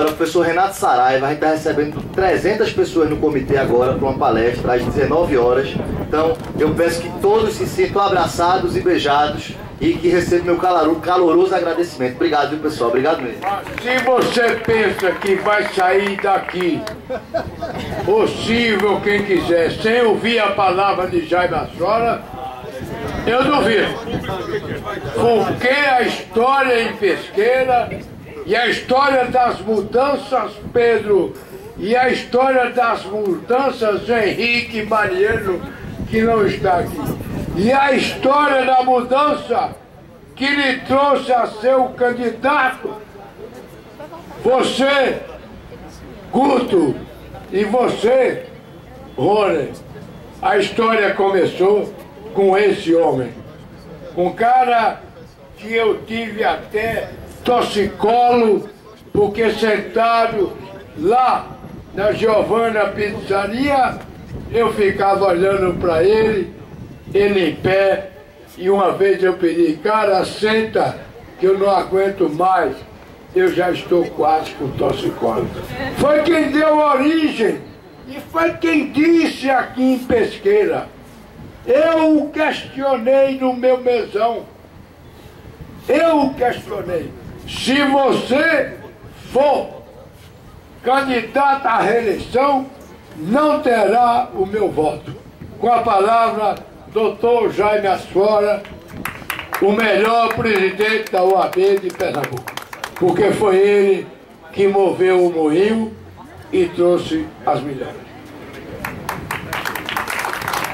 O professor Renato Saraiva, a gente está recebendo 300 pessoas no comitê agora para uma palestra às 19 horas. Então, eu peço que todos se sintam abraçados e beijados e que recebam meu caloroso, agradecimento. Obrigado, viu, pessoal? Obrigado mesmo. Se você pensa que vai sair daqui, possível quem quiser, sem ouvir a palavra de Jaime Assola, eu duvido. Porque a história em Pesqueira e a história das mudanças, Pedro, e a história das mudanças, Henrique Mariano, que não está aqui. E a história da mudança que lhe trouxe a ser o candidato. Você, Guto, e você, Rony, a história começou com esse homem. Com um cara que eu tive até toxicolo, porque sentado lá na Giovana Pizzaria, eu ficava olhando para ele, ele em pé, e uma vez eu pedi, cara, senta, que eu não aguento mais, eu já estou quase com toxicolo. Foi quem deu origem, e foi quem disse aqui em Pesqueira. Eu o questionei no meu mesão. Eu o questionei. Se você for candidato à reeleição, não terá o meu voto. Com a palavra, doutor Jaime Asfora, o melhor presidente da OAB de Pernambuco. Porque foi ele que moveu o moinho e trouxe as milhares.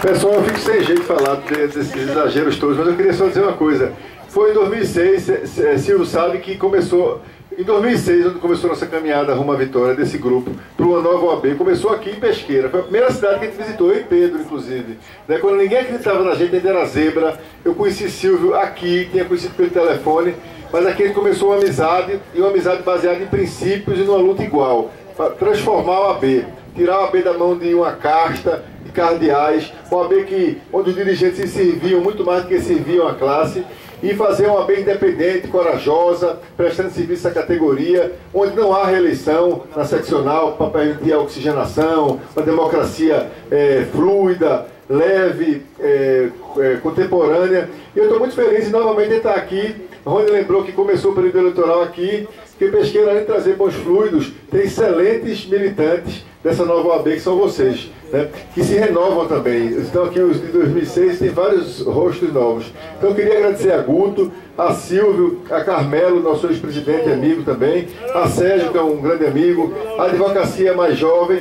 Pessoal, eu fico sem jeito de falar desses exageros todos, mas eu queria só dizer uma coisa. Foi em 2006, Silvio sabe que começou, em 2006, onde começou nossa caminhada rumo à vitória desse grupo, para uma nova OAB, começou aqui em Pesqueira. Foi a primeira cidade que a gente visitou, eu e Pedro, inclusive. Né? Quando ninguém acreditava na gente, ainda era zebra. Eu conheci Silvio aqui, tinha conhecido pelo telefone, mas aqui gente começou uma amizade, e uma amizade baseada em princípios e numa luta igual. Transformar a OAB, tirar a OAB da mão de uma casta, cardeais, uma OAB que, onde os dirigentes se serviam muito mais do que serviam a classe, e fazer uma bem independente, corajosa, prestando serviço à categoria, onde não há reeleição na seccional para permitir a oxigenação, uma democracia é, fluida, leve, é, é, contemporânea. E eu estou muito feliz de novamente estar aqui. Rony lembrou que começou o período eleitoral aqui, que Pesqueira, além de trazer bons fluidos, tem excelentes militantes dessa nova OAB, que são vocês, né? que se renovam também. Estão aqui os de 2006, tem vários rostos novos. Então eu queria agradecer a Guto, a Silvio, a Carmelo, nosso ex-presidente amigo também, a Sérgio, que é um grande amigo, a advocacia mais jovem,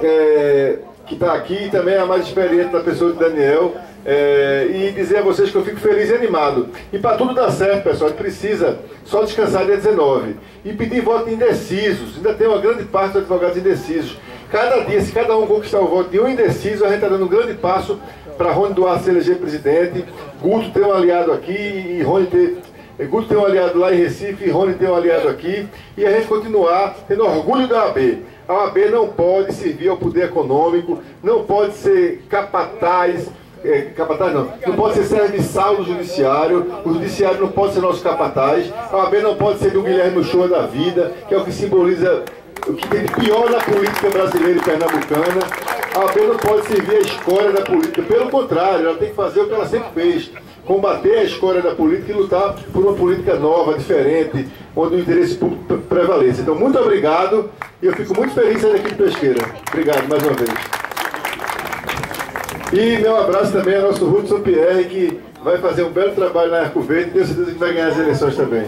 é, que está aqui, e também a mais experiente na pessoa de Daniel. É, e dizer a vocês que eu fico feliz e animado. E para tudo dar certo, pessoal, precisa só descansar dia 19. E pedir voto indecisos. Ainda tem uma grande parte dos advogados indecisos. Cada dia, se cada um conquistar o voto de um indeciso, a gente está dando um grande passo para Rony Duarte se eleger presidente, Guto ter um aliado aqui e Rony ter. Guto tem um aliado lá em Recife, Rony tem um aliado aqui, e a gente continuar tendo orgulho da AB. A OAB não pode servir ao poder econômico, não pode ser capataz, é, capataz não, não pode ser serviçal do judiciário, o judiciário não pode ser nosso capataz, a OAB não pode ser do Guilherme Shoa da vida, que é o que simboliza o que tem de pior na política brasileira e pernambucana. A OAB não pode servir a escória da política, pelo contrário, ela tem que fazer o que ela sempre fez, combater a escória da política e lutar por uma política nova, diferente, onde o interesse público prevaleça. Então, muito obrigado e eu fico muito feliz sair daqui de Pesqueira. Obrigado mais uma vez. E meu abraço também ao nosso Hudson Pierre, que vai fazer um belo trabalho na Arco Verde e tenho certeza que vai ganhar as eleições também.